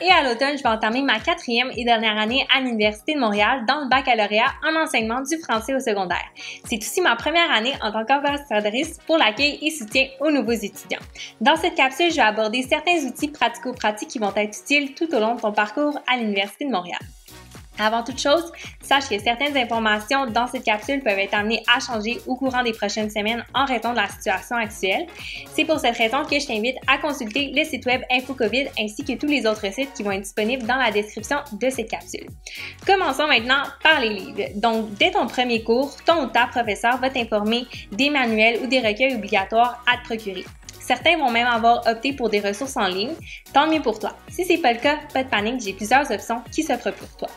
Et à l'automne, je vais entamer ma quatrième et dernière année à l'Université de Montréal dans le baccalauréat en enseignement du français au secondaire. C'est aussi ma première année en tant qu'ambassadrice pour l'accueil et soutien aux nouveaux étudiants. Dans cette capsule, je vais aborder certains outils pratico-pratiques qui vont être utiles tout au long de ton parcours à l'Université de Montréal. Avant toute chose, sache que certaines informations dans cette capsule peuvent être amenées à changer au courant des prochaines semaines en raison de la situation actuelle. C'est pour cette raison que je t'invite à consulter le site web InfoCovid ainsi que tous les autres sites qui vont être disponibles dans la description de cette capsule. Commençons maintenant par les livres. Donc, dès ton premier cours, ton ou ta professeur va t'informer des manuels ou des recueils obligatoires à te procurer. Certains vont même avoir opté pour des ressources en ligne. Tant mieux pour toi. Si c'est pas le cas, pas de panique, j'ai plusieurs options qui s'offrent pour toi.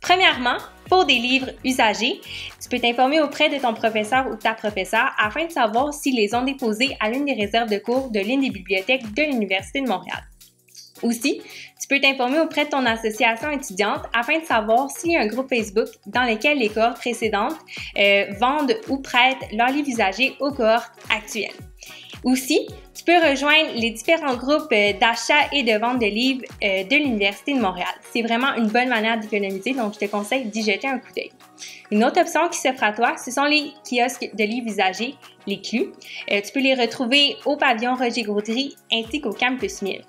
Premièrement, pour des livres usagés, tu peux t'informer auprès de ton professeur ou ta professeure afin de savoir s'ils les ont déposés à l'une des réserves de cours de l'une des bibliothèques de l'Université de Montréal. Aussi, tu peux t'informer auprès de ton association étudiante afin de savoir s'il y a un groupe Facebook dans lequel les cohortes précédentes euh, vendent ou prêtent leurs livres usagés aux cohortes actuelles. Aussi, tu peux rejoindre les différents groupes euh, d'achat et de vente de livres euh, de l'Université de Montréal. C'est vraiment une bonne manière d'économiser, donc je te conseille d'y jeter un coup d'œil. Une autre option qui s'offre à toi, ce sont les kiosques de livres usagés, les CLU. Euh, tu peux les retrouver au pavillon Roger Gaudry ainsi qu'au Campus 1000.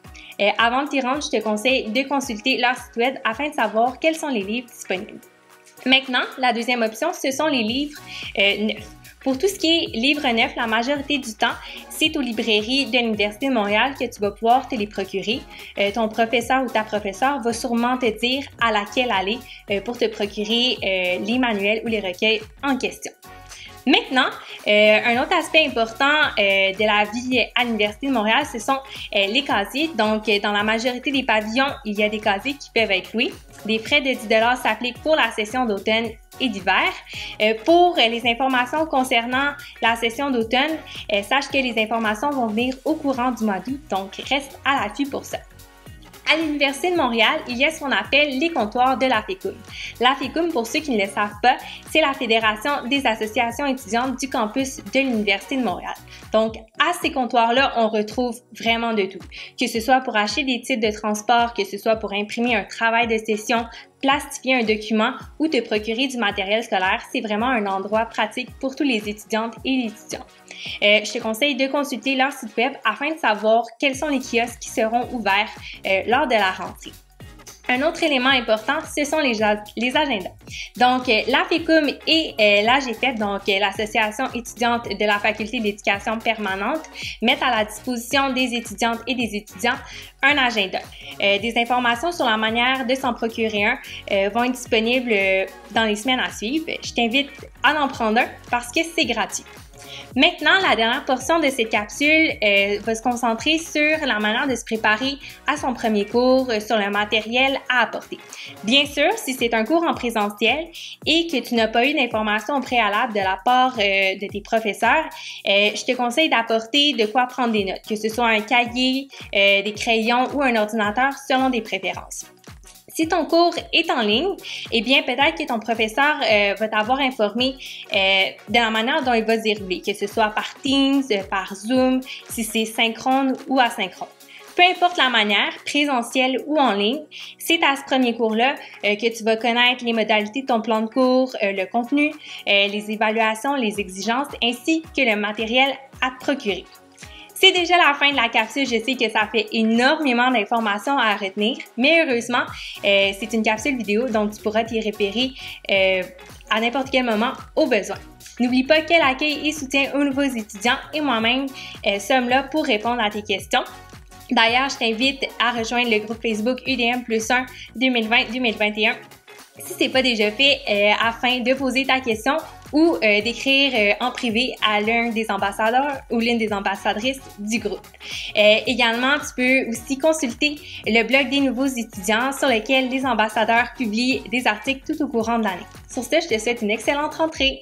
avant de t'y rendre, je te conseille de consulter leur site web afin de savoir quels sont les livres disponibles. Maintenant, la deuxième option, ce sont les livres neufs. Pour tout ce qui est livres neufs, la majorité du temps, c'est aux librairies de l'Université de Montréal que tu vas pouvoir te les procurer. Euh, ton professeur ou ta professeure va sûrement te dire à laquelle aller euh, pour te procurer euh, les manuels ou les recueils en question. Maintenant, un autre aspect important de la vie à l'Université de Montréal, ce sont les casiers. Donc, dans la majorité des pavillons, il y a des casiers qui peuvent être loués. Des frais de 10 s'appliquent pour la session d'automne et d'hiver. pour les informations concernant la session d'automne, sache que les informations vont venir au courant du mois d'août, donc reste à l'affût pour ça. À l'Université de Montréal, il y a ce qu'on appelle les comptoirs de la FECUM. La FECUM, pour ceux qui ne le savent pas, c'est la Fédération des associations étudiantes du campus de l'Université de Montréal. Donc, à ces comptoirs-là, on retrouve vraiment de tout. Que ce soit pour acheter des titres de transport, que ce soit pour imprimer un travail de session, plastifier un document ou te procurer du matériel scolaire, c'est vraiment un endroit pratique pour tous les étudiantes et les étudiants. Euh, je te conseille de consulter leur site web afin de savoir quels sont les kiosques qui seront ouverts euh, lors de la rentrée. Un autre élément important, ce sont les, agendas. Donc, euh, la FECUM et euh, l'AGFEP, donc euh, l'Association étudiante de la Faculté d'éducation permanente, mettent à la disposition des étudiantes et des étudiants un agenda. des informations sur la manière de s'en procurer un vont être disponibles dans les semaines à suivre. Je t'invite à en prendre un parce que c'est gratuit. Maintenant, la dernière portion de cette capsule euh, va se concentrer sur la manière de se préparer à son premier cours, euh, sur le matériel à apporter. Bien sûr, si c'est un cours en présentiel et que tu n'as pas eu d'informations préalables de la part euh, de tes professeurs, je te conseille d'apporter de quoi prendre des notes, que ce soit un cahier, des crayons ou un ordinateur selon des préférences. Si ton cours est en ligne, eh bien peut-être que ton professeur euh, va t'avoir informé euh, de la manière dont il va se dérouler, que ce soit par Teams, euh, par Zoom, si c'est synchrone ou asynchrone. Peu importe la manière, présentielle ou en ligne, c'est à ce premier cours-là que tu vas connaître les modalités de ton plan de cours, le contenu, les évaluations, les exigences, ainsi que le matériel à te procurer. C'est déjà la fin de la capsule. Je sais que ça fait énormément d'informations à retenir, mais heureusement, euh, c'est une capsule vidéo, donc tu pourras t'y repérer euh, à n'importe quel moment au besoin. N'oublie pas que l'accueil et soutien aux nouveaux étudiants et moi-même euh, sommes là pour répondre à tes questions. D'ailleurs, je t'invite à rejoindre le groupe Facebook UDM plus 1 2020-2021 si ce n'est pas déjà fait, afin de poser ta question ou euh, d'écrire euh, en privé à l'un des ambassadeurs ou l'une des ambassadrices du groupe. Euh, également, tu peux aussi consulter le blog des nouveaux étudiants sur lequel les ambassadeurs publient des articles tout au courant de l'année. Sur ce, je te souhaite une excellente rentrée.